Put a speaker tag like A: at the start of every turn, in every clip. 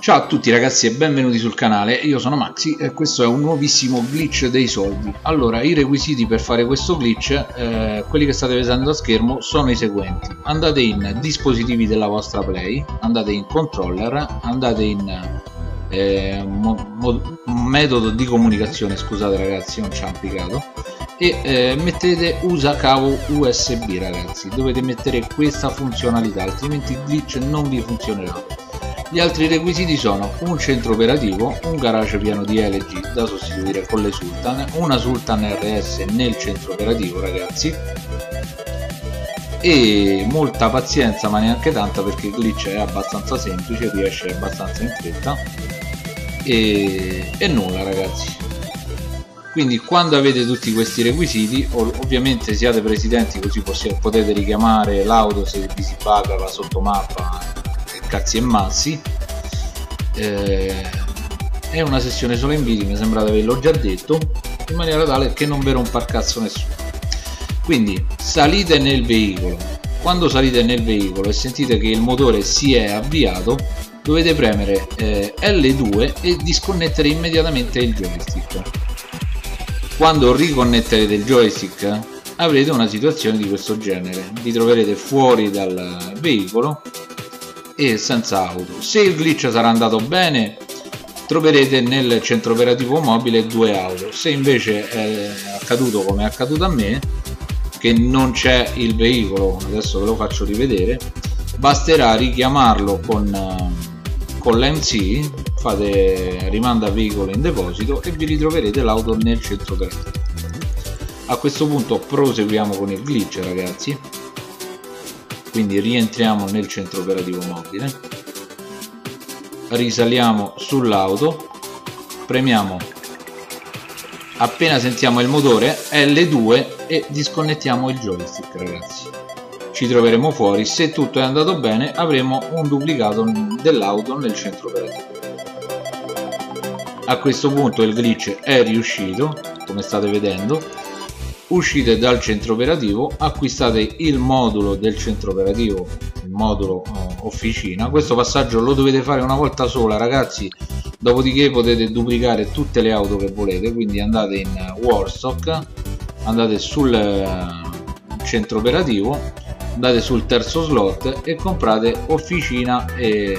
A: Ciao a tutti ragazzi e benvenuti sul canale, io sono Maxi e questo è un nuovissimo glitch dei soldi. Allora, i requisiti per fare questo glitch, eh, quelli che state vedendo a schermo, sono i seguenti. Andate in dispositivi della vostra Play, andate in controller, andate in eh, metodo di comunicazione, scusate ragazzi, non ci ha applicato, e eh, mettete usa cavo USB ragazzi, dovete mettere questa funzionalità, altrimenti il glitch non vi funzionerà gli altri requisiti sono un centro operativo, un garage pieno di LG da sostituire con le Sultan, una Sultan RS nel centro operativo ragazzi. E molta pazienza ma neanche tanta perché il glitch è abbastanza semplice, riesce abbastanza in fretta. E, e nulla ragazzi. Quindi quando avete tutti questi requisiti ovviamente siate presidenti così potete richiamare l'auto se vi si paga la sottomappa cazzi e mazzi. Eh, è una sessione solo in video mi sembra di averlo già detto in maniera tale che non ve rompa il cazzo nessuno. Quindi salite nel veicolo. Quando salite nel veicolo e sentite che il motore si è avviato dovete premere eh, L2 e disconnettere immediatamente il joystick. Quando riconnetterete il joystick avrete una situazione di questo genere. Vi troverete fuori dal veicolo e senza auto. Se il glitch sarà andato bene troverete nel centro operativo mobile due auto. Se invece è accaduto come è accaduto a me, che non c'è il veicolo, adesso ve lo faccio rivedere, basterà richiamarlo con, con l'MC, fate rimanda veicolo in deposito e vi ritroverete l'auto nel centro operativo. A questo punto proseguiamo con il glitch ragazzi quindi rientriamo nel centro operativo mobile. Risaliamo sull'auto. Premiamo. Appena sentiamo il motore L2 e disconnettiamo il joystick ragazzi. Ci troveremo fuori. Se tutto è andato bene avremo un duplicato dell'auto nel centro operativo. A questo punto il glitch è riuscito come state vedendo uscite dal centro operativo acquistate il modulo del centro operativo il modulo eh, officina. Questo passaggio lo dovete fare una volta sola ragazzi. Dopodiché potete duplicare tutte le auto che volete quindi andate in Warstock andate sul eh, centro operativo andate sul terzo slot e comprate officina e,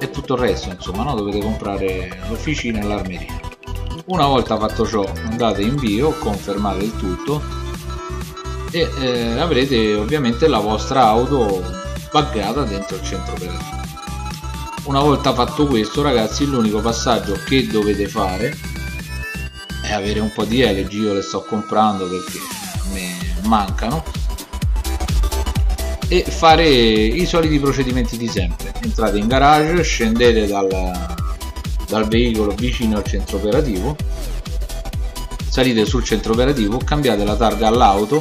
A: e tutto il resto insomma no? dovete comprare l'officina e l'armeria una volta fatto ciò andate in invio confermate il tutto e eh, avrete ovviamente la vostra auto buggata dentro il centro operativo. Una volta fatto questo ragazzi l'unico passaggio che dovete fare è avere un po' di LG io le sto comprando perché me mancano e fare i soliti procedimenti di sempre. Entrate in garage scendete dal, dal veicolo vicino al centro operativo. Salite sul centro operativo cambiate la targa all'auto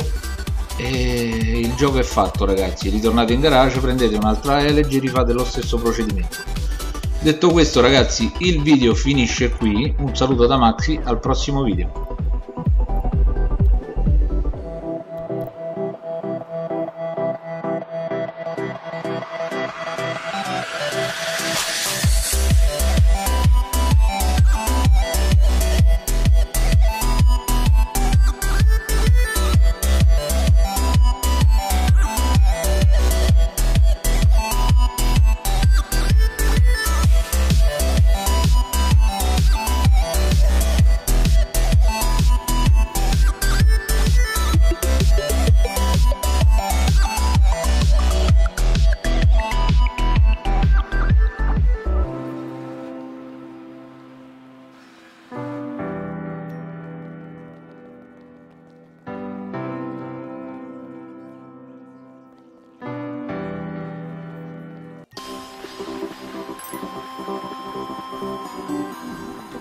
A: e il gioco è fatto ragazzi. Ritornate in garage prendete un'altra LG e rifate lo stesso procedimento. Detto questo ragazzi il video finisce qui. Un saluto da Maxi al prossimo video フフフフ。